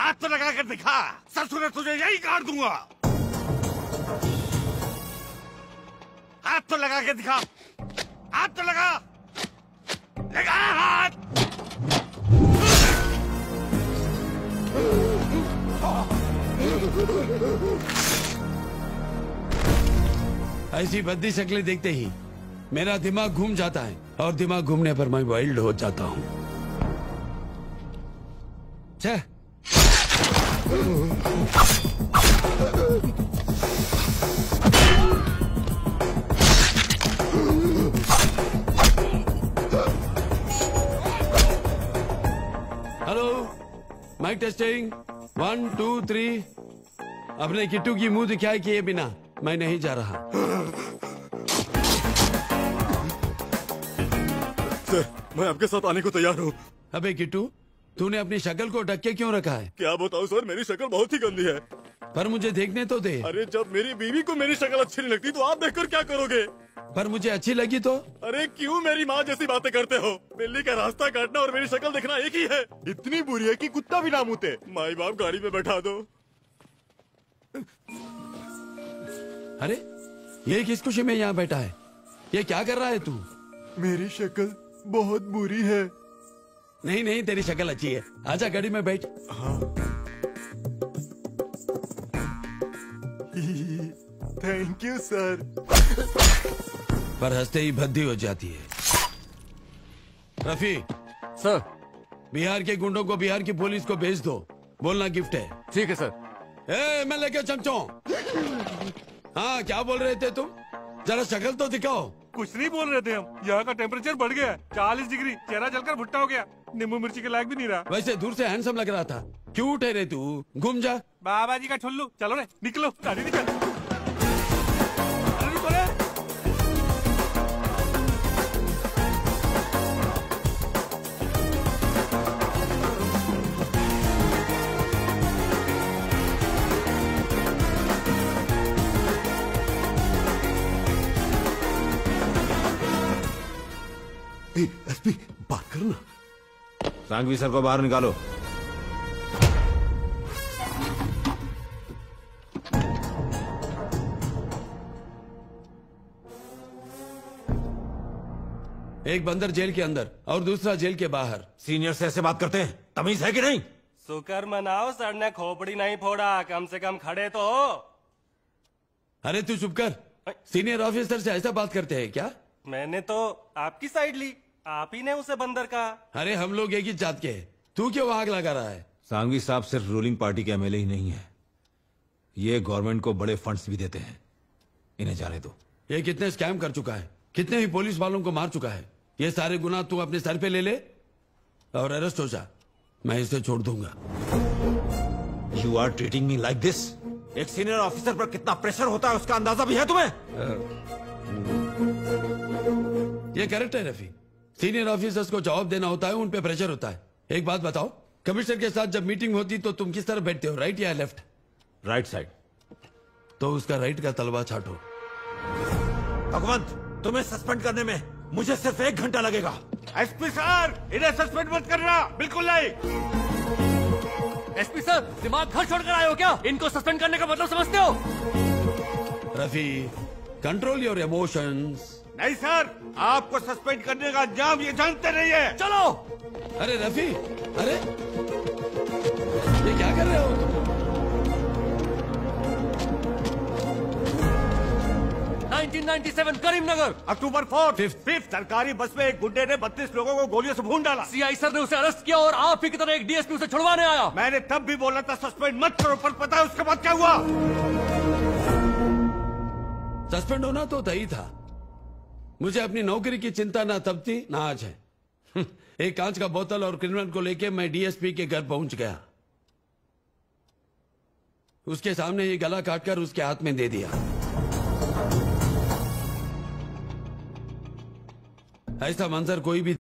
हाथ तो लगा कर दिखा ससुर तुझे यही काट दूँगा। हाथ तो लगा के दिखा। हाथ तो लगा। लगा हाथ। ऐसी बद्दी शक्लें देखते ही मेरा दिमाग घूम जाता है और दिमाग घूमने पर मैं वाइल्ड हो जाता हूँ। Mic testing one two three अपने किट्टू की मुँह दिखाई किए बिना मैं नहीं जा रहा। सर मैं आपके साथ आने को तैयार हूँ। अबे किट्टू तूने अपनी शक्ल को ढक के क्यों रखा है? क्या बताऊँ सर मेरी शक्ल बहुत ही गंदी है। पर मुझे देखने तो दे। अरे जब मेरी बीवी को मेरी शक्ल अच्छी नहीं लगती तो आप देखकर क्या करोगे? पर मुझे अच्छी लगी तो? अरे क्यों मेरी माँ जैसी बातें करते हो? बिल्ली का रास्ता काटना और मेरी शक्ल देखना एक ही है। इतनी बुरी है कि कुत्ता भी ना मुते माई बाप गाड़ी में बैठा दो। अरे ये किस खुशी में यहाँ बैठा है? ये क्या कर रहा है तू? मेरी शक्ल बहुत बुरी है। नहीं नहीं तेरी शक्ल अच्छी है। आजा गाड़ी में बैठ। थैंक यू सर पर हँसते ही भद्दी हो जाती है। रफी। सर बिहार के गुंडों को बिहार की पुलिस को भेज दो। बोलना गिफ्ट है। ठीक है सर ए मैं लेके चमचो। हाँ क्या बोल रहे थे तुम? जरा शक्ल तो दिखाओ। कुछ नहीं बोल रहे थे हम। यहाँ का टेम्परेचर बढ़ गया चालीस डिग्री। चेहरा जलकर भुट्टा हो गया। नींबू मिर्ची के लायक भी नहीं रहा। वैसे दूर से हैंडसम लग रहा था। क्यों रे तू। घूम जा। बाबा जी का छुल्लू। चलो रे निकलो। गाड़ी निकल सांघवी सर को बाहर निकालो। एक बंदर जेल के अंदर और दूसरा जेल के बाहर। सीनियर से ऐसे बात करते हैं? तमीज है कि नहीं? शुक्र मनाओ सर ने खोपड़ी नहीं फोड़ा कम से कम खड़े तो हो। अरे तू चुप कर। सीनियर ऑफिसर से ऐसा बात करते हैं क्या? मैंने तो आपकी साइड ली। आप ही ने उसे बंदर कहा। अरे हम लोग एक ही जात के हैं। तू क्यों आग लगा रहा है? सांघवी साहब सिर्फ़ रूलिंग पार्टी के एमएलए ही नहीं है। ये गवर्नमेंट को बड़े फंड्स भी देते हैं। इन्हें जाने दो। ये कितने स्कैम कर चुका है। कितने ही पुलिस वालों को मार चुका है। ये सारे गुना तू अपने सर पे ले ले और अरेस्ट हो जा। मैं इसे छोड़ दूँगा। You are treating me like this एक सीनियर ऑफिसर पर कितना प्रेशर होता है उसका अंदाज़ा भी है तुम्हें? ये करेक्ट है रफी। सीनियर ऑफिसर्स को जवाब देना होता है उन पे प्रेशर होता है। एक बात बताओ कमिश्नर के साथ जब मीटिंग होती तो तुम किस तरह बैठते हो राइट या लेफ़्ट राइट साइड तो उसका राइट का तलवा छाटो। भगवंत तुम्हें सस्पेंड करने में मुझे सिर्फ़ एक घंटा लगेगा। एसपी सर इन्हें सस्पेंड मत करना बिल्कुल नहीं। एसपी सर दिमाग घर छोड़कर आए हो क्या? इनको सस्पेंड करने का मतलब समझते हो? रफी कंट्रोल योर इमोशंस नहीं सर। आपको सस्पेंड करने का अंजाम ये जानते नहीं है। चलो। अरे रफी अरे। ये क्या कर रहे हो? तुम 1997 करीमनगर। अक्टूबर फोर्थ फिफ्थ सरकारी बस में एक गुंडे ने बत्तीस लोगों को गोलियों से भून डाला। सीआई सर ने उसे अरेस्ट किया और आप ही की तरह एक डीएसपी उसे छुड़वाने आया। मैंने तब भी बोला था सस्पेंड मत करो पर पता है उसके बाद क्या हुआ? सस्पेंड होना तो तय था। मुझे अपनी नौकरी की चिंता ना तब थी, ना आज है। एक कांच का बोतल और क्रिमिनल को लेके मैं डीएसपी के घर पहुँच गया। उसके सामने ये गला काटकर उसके हाथ में दे दिया। ऐसा मंजर कोई भी